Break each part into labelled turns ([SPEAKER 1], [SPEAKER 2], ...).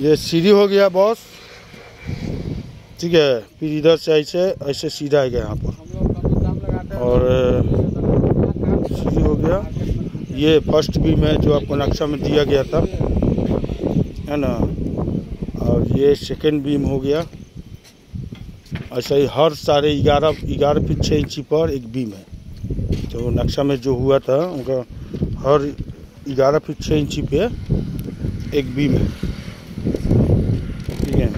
[SPEAKER 1] ये सीढ़ी हो गया बॉस ठीक है फिर इधर से ऐसे ऐसे सीधा है यहाँ पर। और सीढ़ी हो गया। ये फ़र्स्ट बीम है जो आपको नक्शा में दिया गया था है ना? और ये सेकेंड बीम हो गया। ऐसा ही हर साढ़े ग्यारह ग्यारह फीट छः इंची पर एक बीम है। जो नक्शा में जो हुआ था उनका हर ग्यारह फीट छः इंची पे एक बीम है। ठीक है।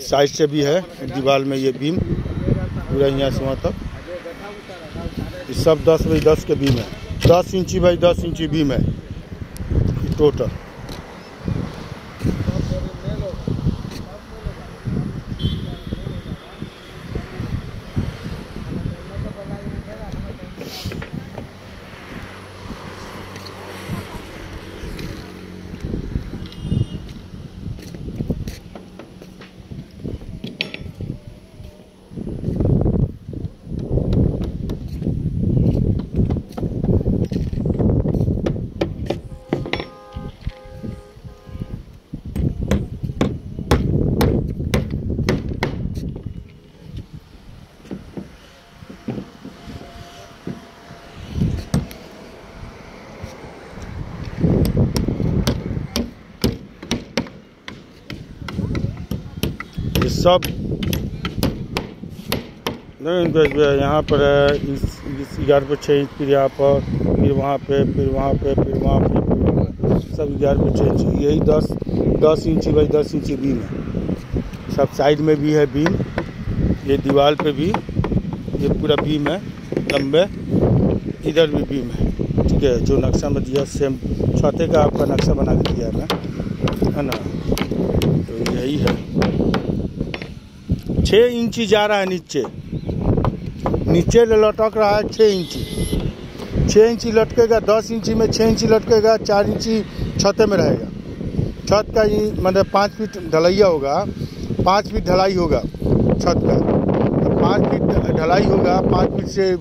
[SPEAKER 1] साइड से भी है, दीवार में ये बीम पूरा यहाँ से वहाँ तक। ये सब दस बाई दस के बीम है। दस इंची बाई दस इंची बीम है। टोटल ये सब यहाँ पर है इस ग्यारह पे छः इंच फिर यहाँ पर फिर वहाँ पे फिर वहाँ पे फिर वहाँ पे फिर वहाँ पे, सब ग्यारह पे छः इंच यही दस दस इंची बाई दस इंची बीम है। सब साइड में भी है बीम ये दीवार पे भी ये पूरा बीम है लंबे इधर भी बीम है। ठीक है जो नक्शा में दिया सेम छते का आपका नक्शा बना के दिया है ना? तो यही है। छः इंची जा रहा है नीचे। नीचे लटक रहा है छः इंची। छः इंची लटकेगा, दस इंची में छः इंची लटकेगा, चार इंची छते में रहेगा। छत का ही मतलब पाँच फीट ढलैया होगा, पाँच फीट ढलाई होगा छत का। पाँच फीट ढलाई होगा, पाँच फीट से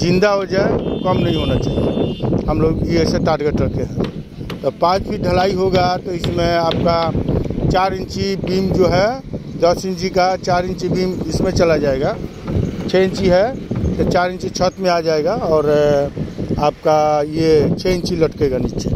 [SPEAKER 1] ज़िंदा हो जाए, कम नहीं होना चाहिए। हम लोग ये ऐसे टारगेट रखे हैं। तो पाँच फीट ढलाई होगा तो इसमें आपका चार इंची बीम जो है दस इंची का चार इंची बीम इसमें चला जाएगा। छः इंची है तो चार इंची छत में आ जाएगा और आपका ये छः इंची लटकेगा नीचे।